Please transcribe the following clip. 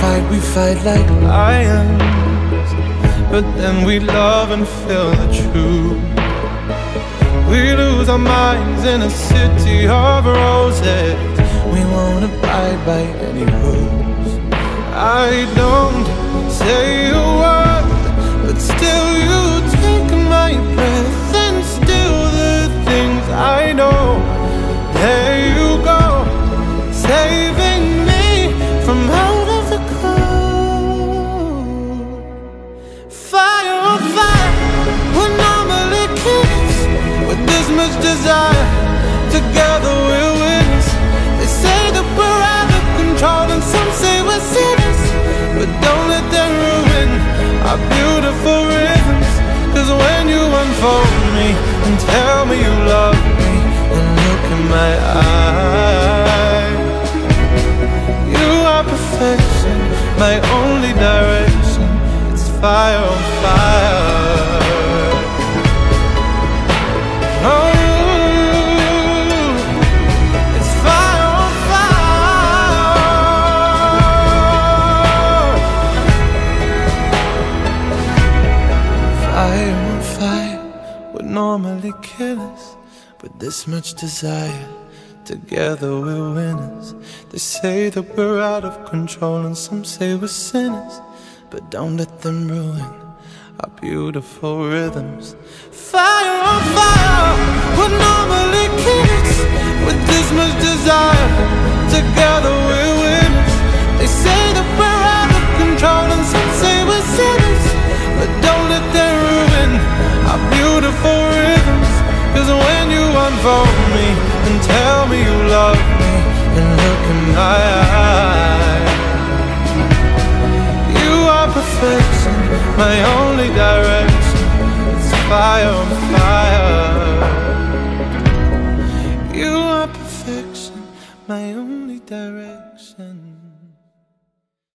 fight, we fight like lions. But then we love and feel the truth. We lose our minds in a city of roses. We won't abide by any rules. I don't say much desire. Together we're winners They say that we're out of control And some say we're sinners. But don't let them ruin Our beautiful rhythms. Cause when you unfold me And tell me you love me And look in my eyes. You are perfection My only direction. It's fire on fire Fire on fire would normally kill us, but this much desire. Together we're winners. They say that we're out of control, and some say we're sinners. But don't let them ruin our beautiful rhythms. Fire on fire, we're normally kids with this much desire. Together beautiful rhythms. Cause when you unfold me and tell me you love me and look in my eyes, you are perfection, my only direction. It's fire on fire. You are perfection, my only direction.